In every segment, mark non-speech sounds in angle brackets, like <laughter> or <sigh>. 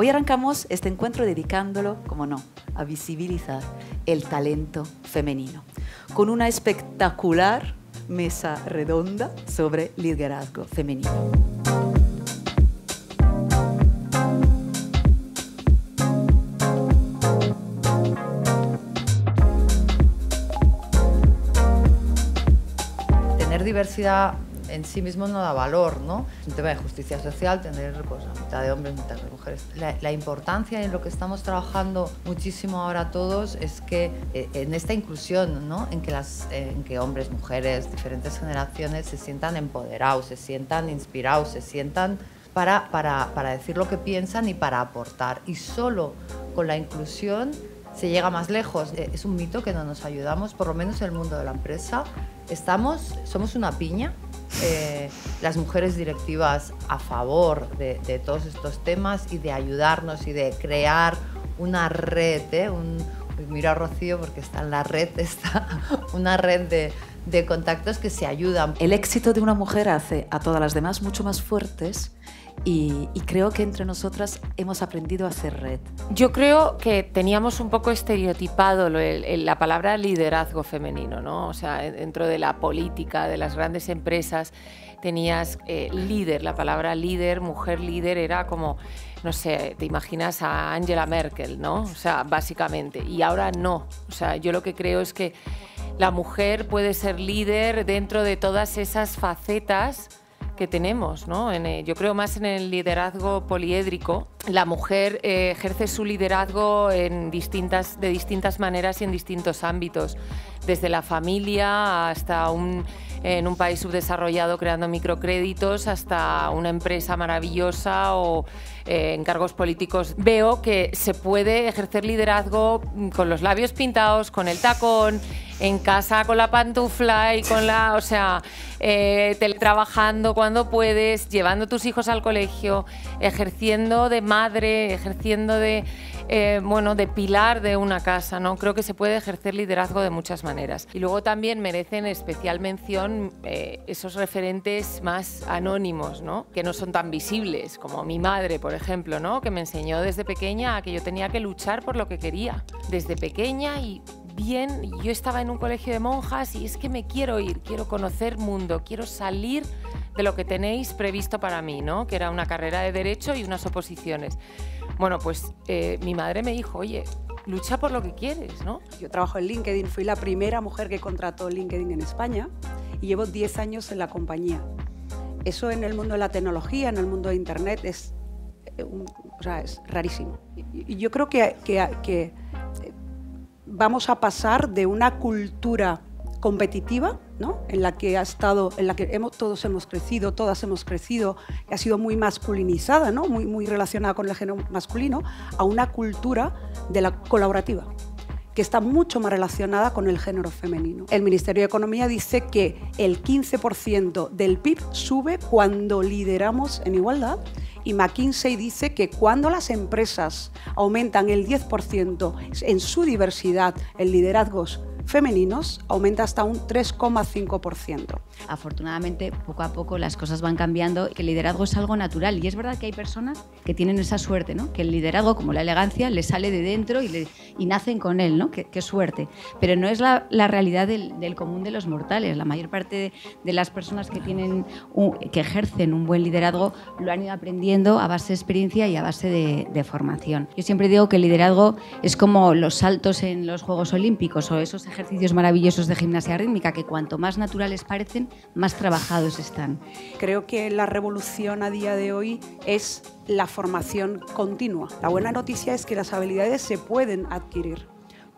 Hoy arrancamos este encuentro dedicándolo, como no, a visibilizar el talento femenino, con una espectacular mesa redonda sobre liderazgo femenino. Tener diversidad en sí mismo no da valor, ¿no? Es un tema de justicia social tener pues, mitad de hombres, mitad de mujeres. La, importancia en lo que estamos trabajando muchísimo ahora todos es que eh, en esta inclusión, ¿no? En que, las, eh, en que hombres, mujeres, diferentes generaciones se sientan empoderados, se sientan inspirados, se sientan para, para, para decir lo que piensan y para aportar. Y solo con la inclusión se llega más lejos. Eh, es un mito que no nos ayudamos, por lo menos en el mundo de la empresa. Estamos, somos una piña, eh, las mujeres directivas a favor de, todos estos temas y de ayudarnos y de crear una red, ¿eh? un, mira Rocío porque está en la red, <laughs> está una red de, de contactos que se ayudan. El éxito de una mujer hace a todas las demás mucho más fuertes y, creo que entre nosotras hemos aprendido a hacer red. Yo creo que teníamos un poco estereotipado la palabra liderazgo femenino, ¿no? O sea, dentro de la política, de las grandes empresas, tenías eh, líder, la palabra líder, mujer líder, era como, no sé, te imaginas a Angela Merkel, ¿no? O sea, básicamente. Y ahora no. O sea, yo lo que creo es que la mujer puede ser líder dentro de todas esas facetas que tenemos. ¿no? Eh, yo creo más en el liderazgo poliédrico. La mujer eh, ejerce su liderazgo en distintas, de distintas maneras y en distintos ámbitos, desde la familia hasta un, en un país subdesarrollado creando microcréditos hasta una empresa maravillosa o eh, encargos políticos. Veo que se puede ejercer liderazgo con los labios pintados, con el tacón en casa con la pantufla y con la, o sea, eh, teletrabajando cuando puedes, llevando tus hijos al colegio, ejerciendo de madre, ejerciendo de, eh, bueno, de pilar de una casa, ¿no? Creo que se puede ejercer liderazgo de muchas maneras. Y luego también merecen especial mención eh, esos referentes más anónimos, ¿no? Que no son tan visibles, como mi madre, por ejemplo, ¿no? Que me enseñó desde pequeña a que yo tenía que luchar por lo que quería. Desde pequeña y bien, yo estaba en un colegio de monjas y es que me quiero ir, quiero conocer mundo, quiero salir de lo que tenéis previsto para mí, ¿no? Que era una carrera de derecho y unas oposiciones. Bueno, pues eh, mi madre me dijo, oye, lucha por lo que quieres, ¿no? Yo trabajo en LinkedIn, fui la primera mujer que contrató LinkedIn en España y llevo 10 años en la compañía. Eso en el mundo de la tecnología, en el mundo de Internet, es, eh, o sea, es rarísimo. Y yo creo que, que, que vamos a pasar de una cultura competitiva, ¿no? en la que ha estado, en la que hemos, todos hemos crecido, todas hemos crecido, que ha sido muy masculinizada, ¿no? muy, muy relacionada con el género masculino, a una cultura de la colaborativa que está mucho más relacionada con el género femenino. El Ministerio de Economía dice que el 15% del PIB sube cuando lideramos en igualdad y McKinsey dice que cuando las empresas aumentan el 10% en su diversidad en liderazgos femeninos aumenta hasta un 3,5%. Afortunadamente, poco a poco las cosas van cambiando, que el liderazgo es algo natural y es verdad que hay personas que tienen esa suerte, ¿no? que el liderazgo, como la elegancia, le sale de dentro y, nacen con él, ¿no? qué, suerte. Pero no es la, realidad del, del, común de los mortales. La mayor parte de, las personas que, tienen que ejercen un buen liderazgo lo han ido aprendiendo a base de experiencia y a base de, de formación. Yo siempre digo que el liderazgo es como los saltos en los Juegos Olímpicos o esos ejercicios maravillosos de gimnasia rítmica que cuanto más naturales parecen, más trabajados están. Creo que la revolución a día de hoy es la formación continua. La buena noticia es que las habilidades se pueden adquirir.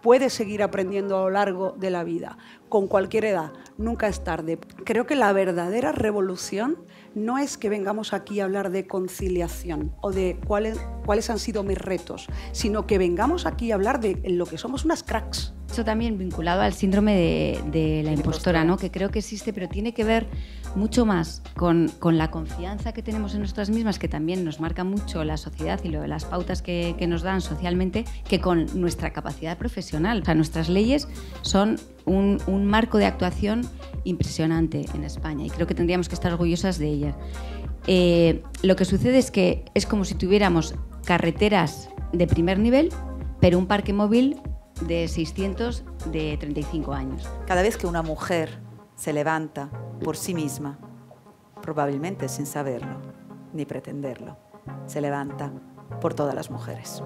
Puedes seguir aprendiendo a lo largo de la vida, con cualquier edad, nunca es tarde. Creo que la verdadera revolución no es que vengamos aquí a hablar de conciliación o de cuáles, cuáles han sido mis retos, sino que vengamos aquí a hablar de lo que somos unas cracks eso también vinculado al síndrome de, la impostora, ¿no? que creo que existe, pero tiene que ver mucho más con, la confianza que tenemos en nosotras mismas, que también nos marca mucho la sociedad y lo, las pautas que, nos dan socialmente, que con nuestra capacidad profesional. O sea, nuestras leyes son un, un marco de actuación impresionante en España y creo que tendríamos que estar orgullosas de ellas. Eh, lo que sucede es que es como si tuviéramos carreteras de primer nivel, pero un parque móvil de 600 de 35 años. Cada vez que una mujer se levanta por sí misma, probablemente sin saberlo ni pretenderlo, se levanta por todas las mujeres.